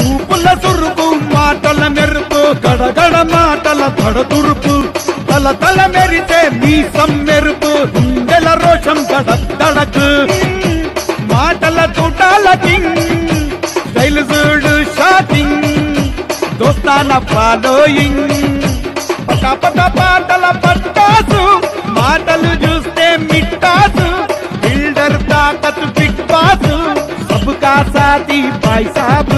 చూపుల తురుపు మాటల మెరుపు గడగడ మాటల తడతురుపు. తల తల మెరితే మీసం మెరుపు గుండెల రోషం తడకు మాటల చుటాల కింగ్ స్టైల్ చూడు షాటింగ్ దోస్తాన ఫాలోయింగ్. పట పట పాటల పట్టాసు మాటలు చూస్తే మిట్టాసు. బిల్డర్ తాకత్ బిగ్ బాసు సబ్ కా సాథీ భాయ్ సాబ్